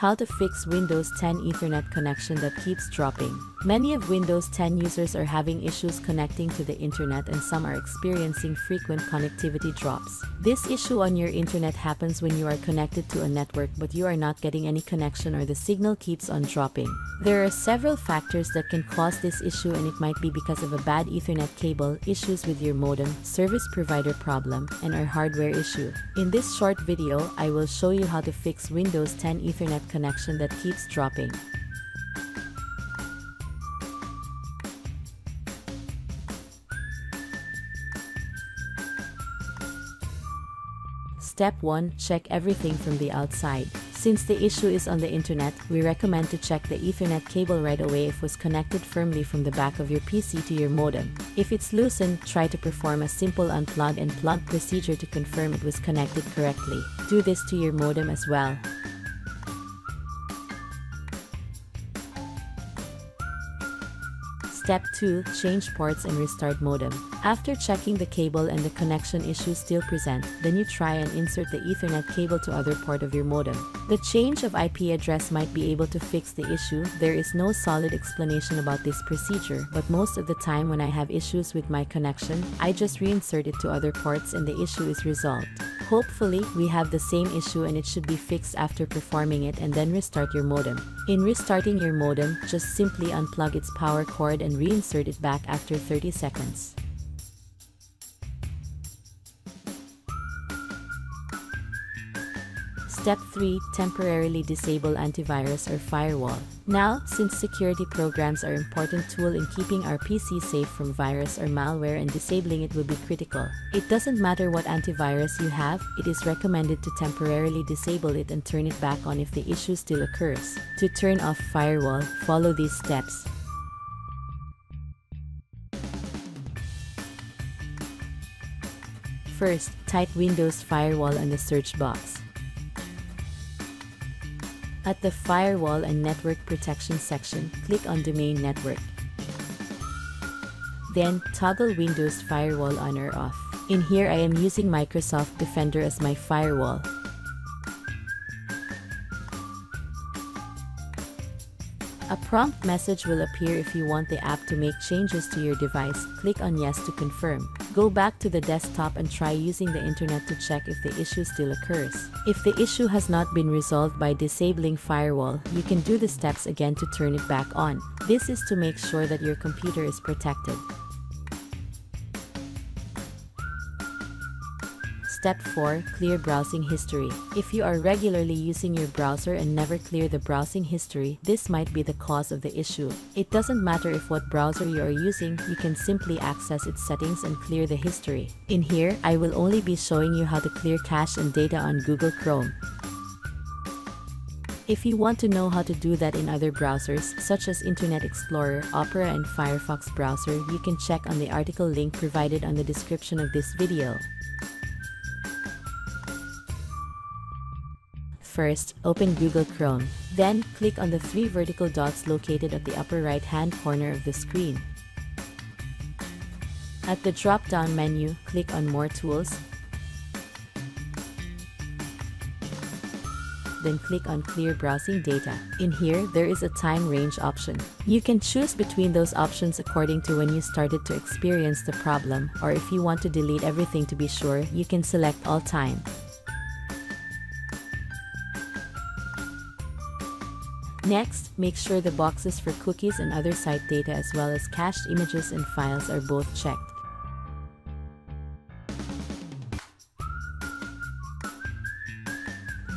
How to fix Windows 10 Ethernet connection that keeps dropping. Many of Windows 10 users are having issues connecting to the internet and some are experiencing frequent connectivity drops. This issue on your internet happens when you are connected to a network but you are not getting any connection or the signal keeps on dropping. There are several factors that can cause this issue and it might be because of a bad Ethernet cable, issues with your modem, service provider problem, and our hardware issue. In this short video, I will show you how to fix Windows 10 Ethernet connection that keeps dropping. Step 1. Check everything from the outside. Since the issue is on the internet, we recommend to check the Ethernet cable right away if was connected firmly from the back of your PC to your modem. If it's loosened, try to perform a simple unplug and plug procedure to confirm it was connected correctly. Do this to your modem as well. Step 2. Change ports and restart modem. After checking the cable and the connection issues still present, then you try and insert the Ethernet cable to other port of your modem. The change of IP address might be able to fix the issue. There is no solid explanation about this procedure, but most of the time when I have issues with my connection, I just reinsert it to other ports and the issue is resolved. Hopefully, we have the same issue and it should be fixed after performing it and then restart your modem. In restarting your modem, just simply unplug its power cord and reinsert it back after 30 seconds. Step 3. Temporarily disable antivirus or firewall. Now, since security programs are important tool in keeping our PC safe from virus or malware and disabling it will be critical. It doesn't matter what antivirus you have, it is recommended to temporarily disable it and turn it back on if the issue still occurs. To turn off firewall, follow these steps. First, type Windows Firewall on the search box. At the Firewall and Network Protection section, click on Domain Network. Then, toggle Windows Firewall on or off. In here I am using Microsoft Defender as my firewall. A prompt message will appear if you want the app to make changes to your device. Click on Yes to confirm. Go back to the desktop and try using the internet to check if the issue still occurs. If the issue has not been resolved by disabling firewall, you can do the steps again to turn it back on. This is to make sure that your computer is protected. Step 4. Clear browsing history. If you are regularly using your browser and never clear the browsing history, this might be the cause of the issue. It doesn't matter if what browser you are using, you can simply access its settings and clear the history. In here, I will only be showing you how to clear cache and data on Google Chrome. If you want to know how to do that in other browsers, such as Internet Explorer, Opera and Firefox browser, you can check on the article link provided on the description of this video. First, open Google Chrome. Then, click on the three vertical dots located at the upper right-hand corner of the screen. At the drop-down menu, click on More Tools, then click on Clear Browsing Data. In here, there is a time range option. You can choose between those options according to when you started to experience the problem, or if you want to delete everything to be sure, you can select All Time. Next, make sure the boxes for cookies and other site data as well as cached images and files are both checked.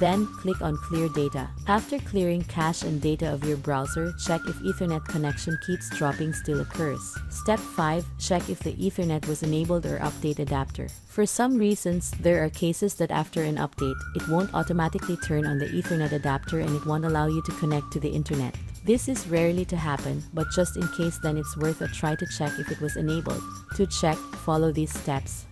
Then, click on Clear Data. After clearing cache and data of your browser, check if Ethernet connection keeps dropping still occurs. Step 5. Check if the Ethernet was enabled or update adapter. For some reasons, there are cases that after an update, it won't automatically turn on the Ethernet adapter and it won't allow you to connect to the internet. This is rarely to happen, but just in case then it's worth a try to check if it was enabled. To check, follow these steps.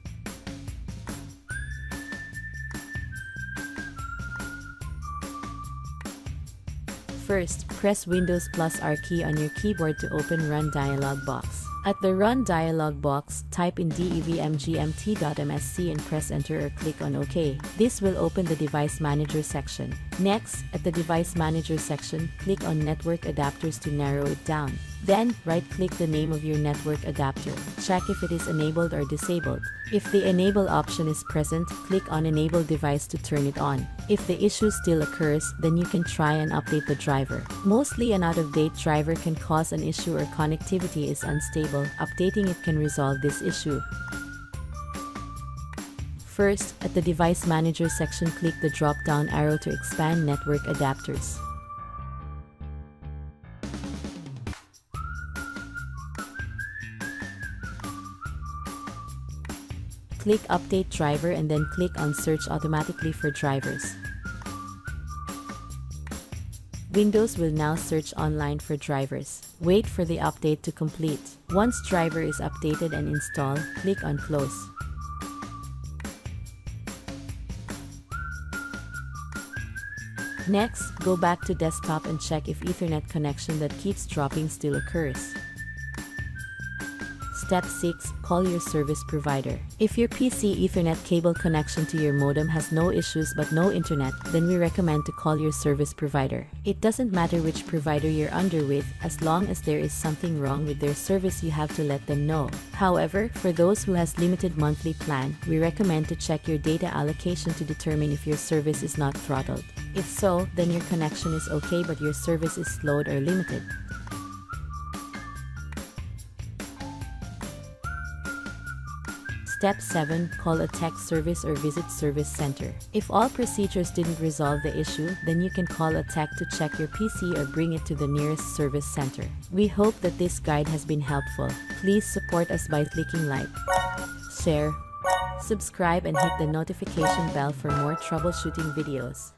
First, press Windows plus R key on your keyboard to open Run dialog box. At the Run dialog box, type in devmgmt.msc and press enter or click on OK. This will open the Device Manager section. Next, at the Device Manager section, click on Network Adapters to narrow it down. Then, right-click the name of your network adapter. Check if it is enabled or disabled. If the Enable option is present, click on Enable Device to turn it on. If the issue still occurs, then you can try and update the driver. Mostly an out-of-date driver can cause an issue or connectivity is unstable. Updating it can resolve this issue. First, at the Device Manager section click the drop-down arrow to expand network adapters. Click Update Driver and then click on Search automatically for drivers. Windows will now search online for drivers. Wait for the update to complete. Once driver is updated and installed, click on Close. Next, go back to desktop and check if Ethernet connection that keeps dropping still occurs. Step 6. Call your service provider. If your PC Ethernet cable connection to your modem has no issues but no internet, then we recommend to call your service provider. It doesn't matter which provider you're under with, as long as there is something wrong with their service you have to let them know. However, for those who has limited monthly plan, we recommend to check your data allocation to determine if your service is not throttled. If so, then your connection is okay but your service is slowed or limited. Step 7. Call a tech service or visit service center. If all procedures didn't resolve the issue, then you can call a tech to check your PC or bring it to the nearest service center. We hope that this guide has been helpful. Please support us by clicking like, share, subscribe and hit the notification bell for more troubleshooting videos.